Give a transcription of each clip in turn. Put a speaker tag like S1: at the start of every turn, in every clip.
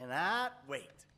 S1: cannot wait.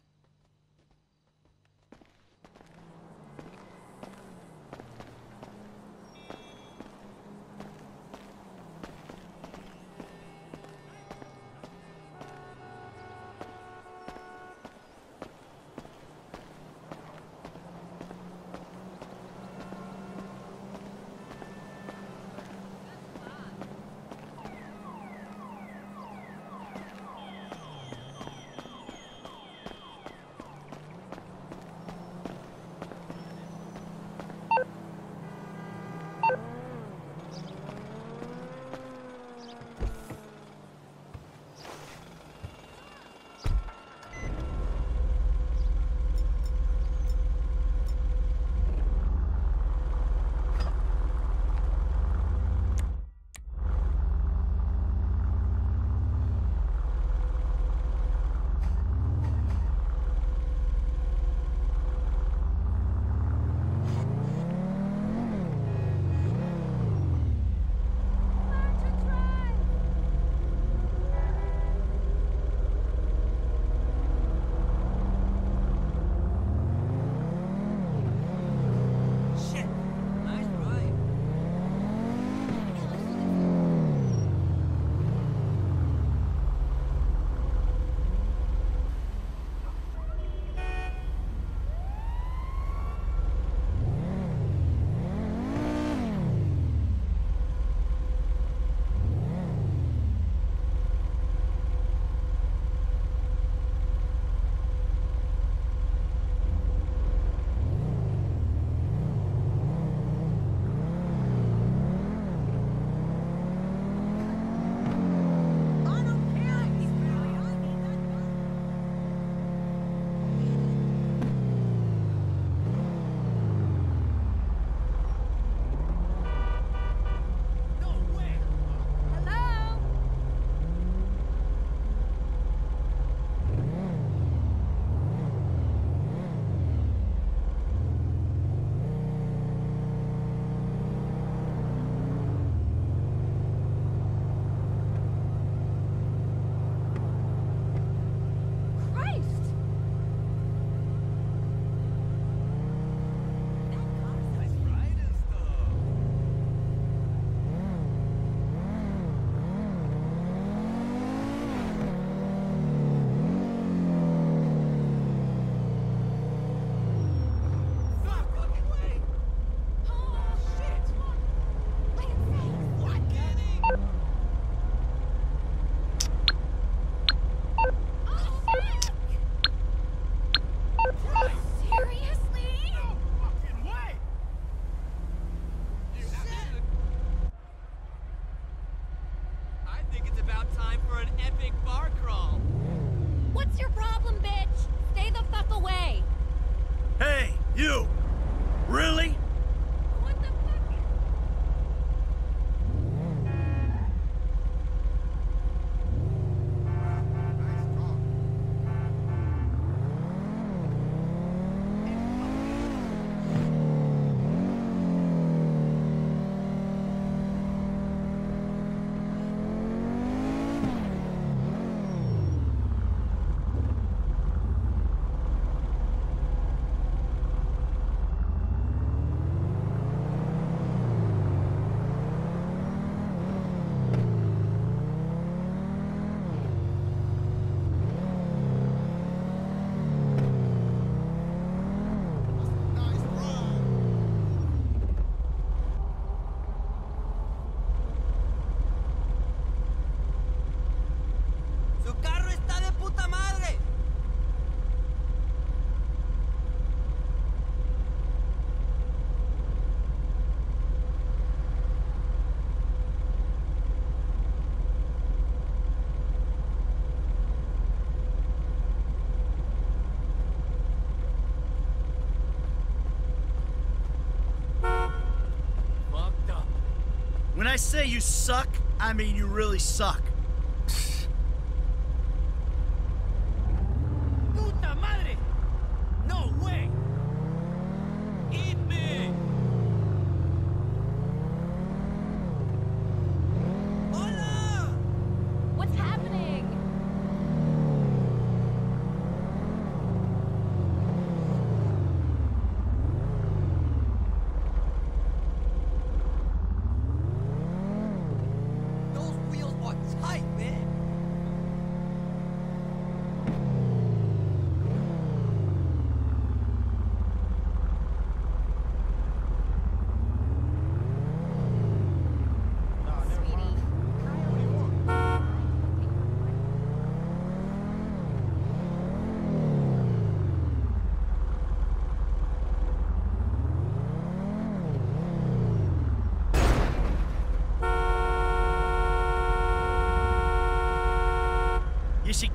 S2: I
S1: say you suck, I mean you really suck.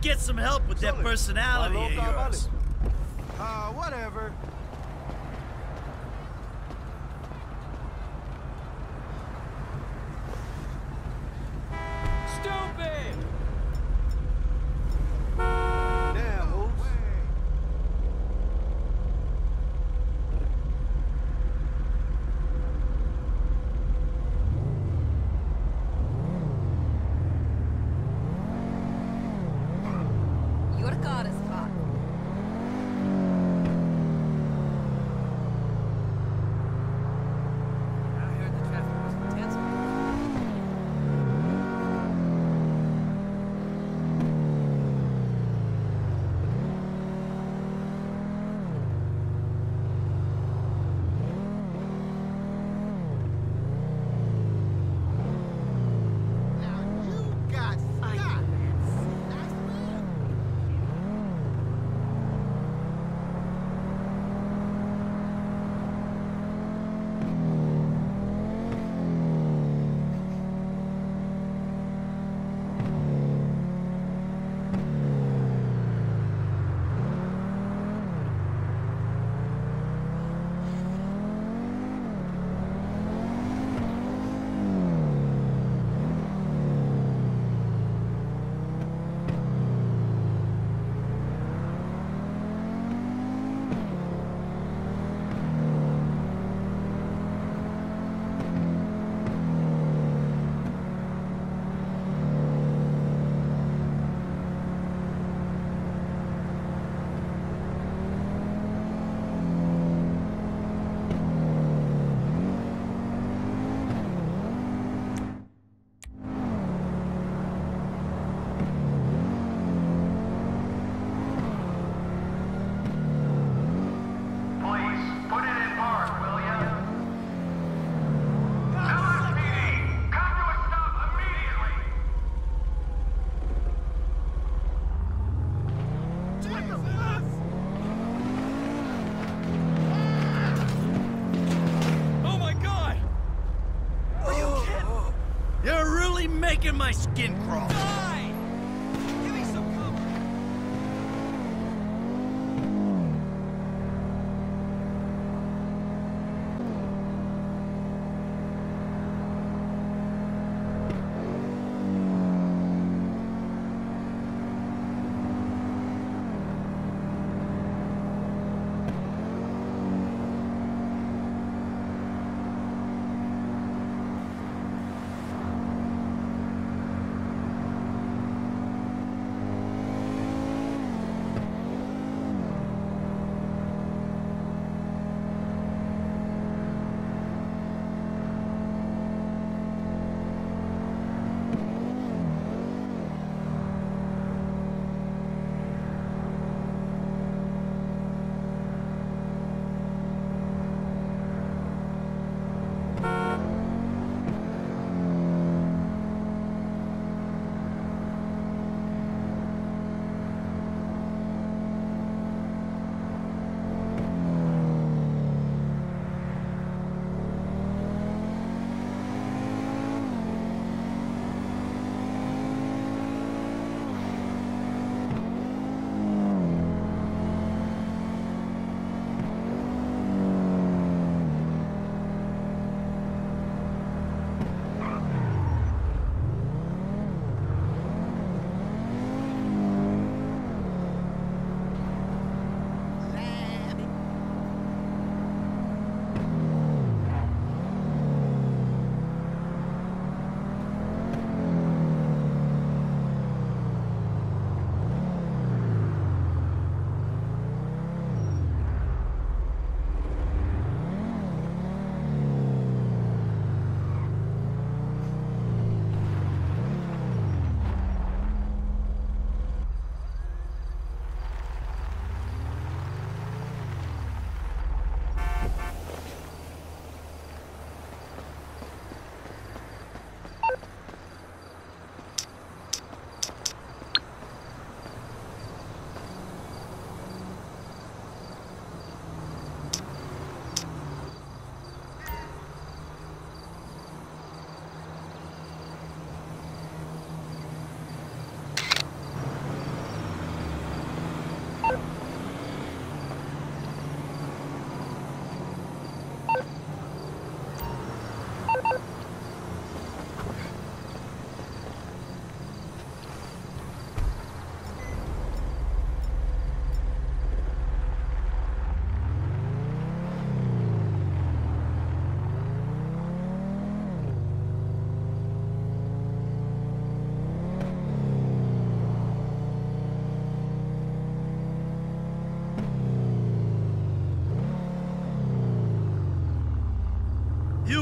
S3: get some help with that personality of yours.
S4: Uh, whatever.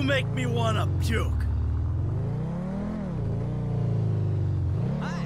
S3: Make me wanna puke.
S5: Hi.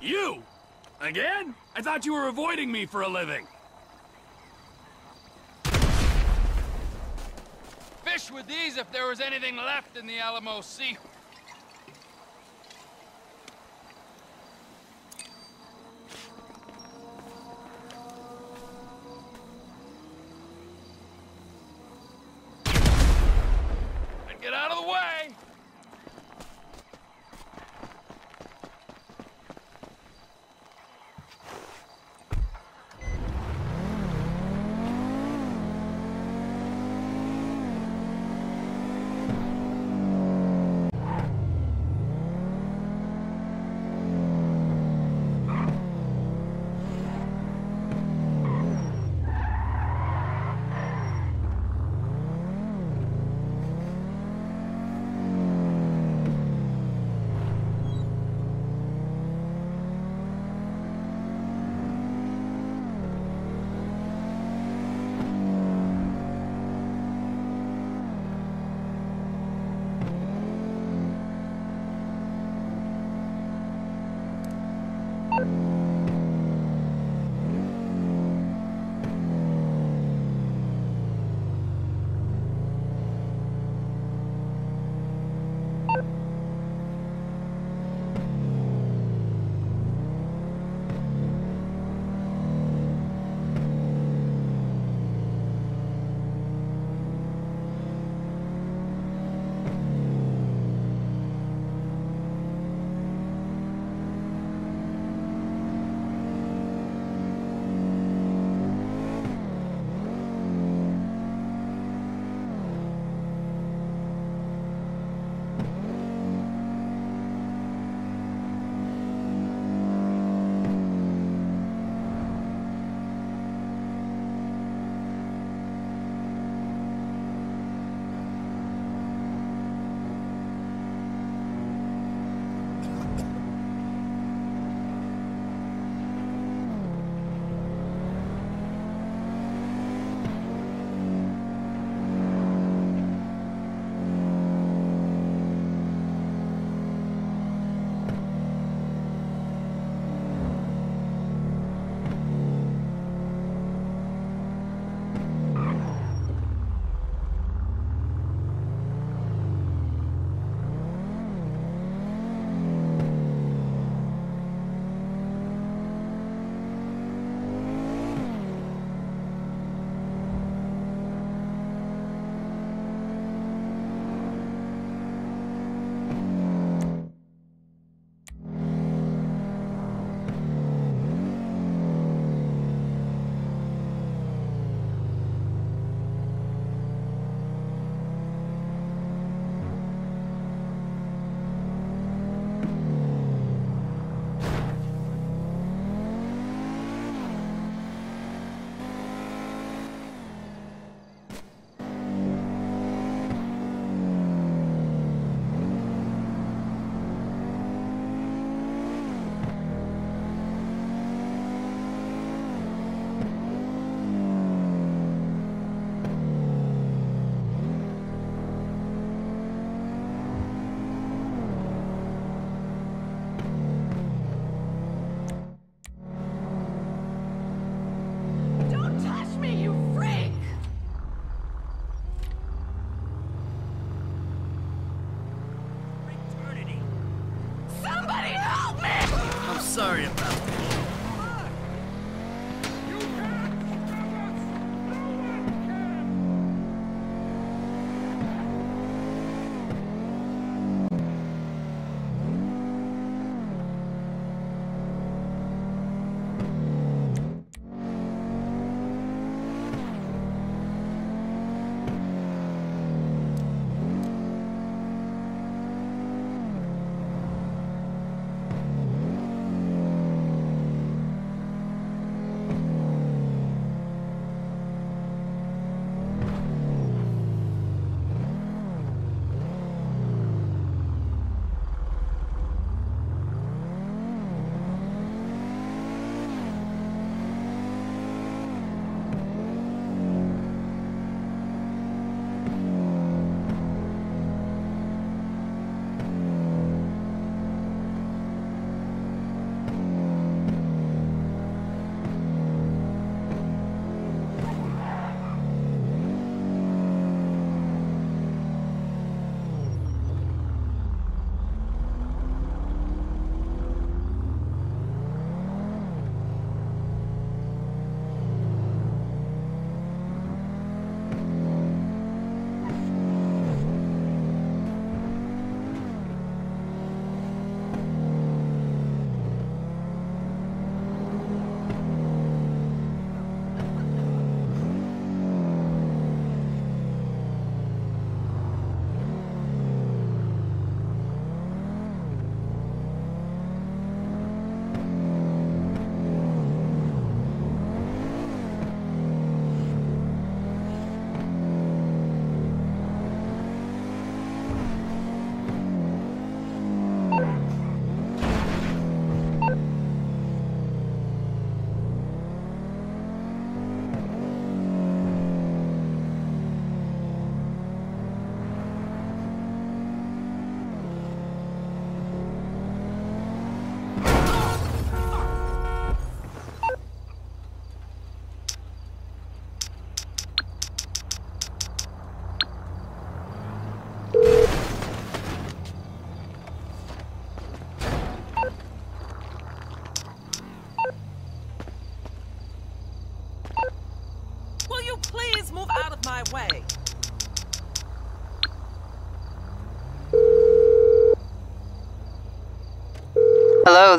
S6: You! Again? I thought you were avoiding me for a living.
S5: Fish with these if there was anything left in the Alamo Sea.
S7: worry
S8: about.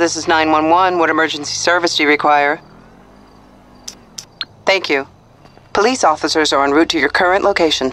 S8: This is 911. What emergency service do you require? Thank you. Police officers are en route to your current location.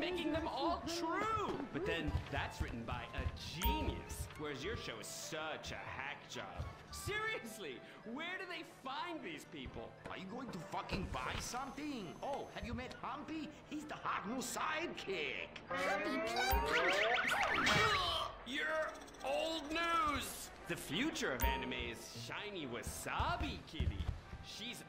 S7: Making
S2: I'm
S1: home!
S2: But then that's written by a genius, whereas your show is such a hack job. Seriously, where do they find these people?
S9: Are you going to fucking buy something? Oh, have you met Humpy? He's the hot new sidekick.
S2: Humpy, You're old news! The future of anime is shiny wasabi kitty. She's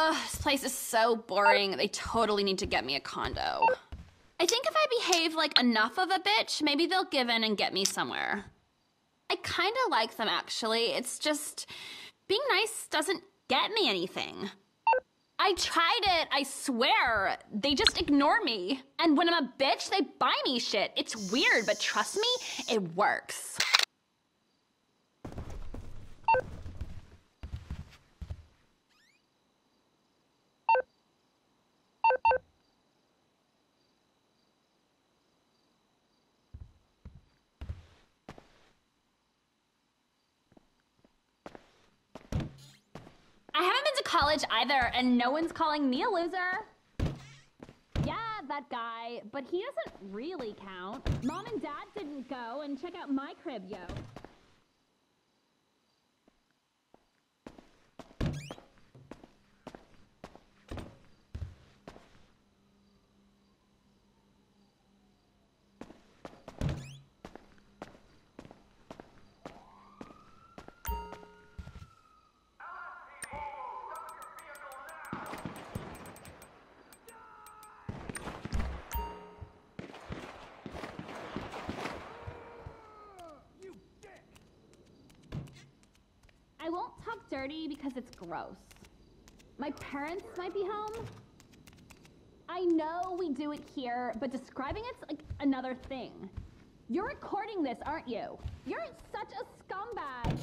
S10: Ugh, this place is so boring. They totally need to get me a condo. I think if I behave like enough of a bitch, maybe they'll give in and get me somewhere. I kind of like them actually. It's just being nice doesn't get me anything. I tried it, I swear. They just ignore me. And when I'm a bitch, they buy me shit. It's weird, but trust me, it works. I haven't been to college either, and no one's calling me a loser. Yeah, that guy, but he doesn't really count. Mom and dad didn't go and check out my crib, yo. I dirty because it's gross. My parents might be home. I know we do it here, but describing it's like another thing. You're recording this, aren't you? You're such a scumbag,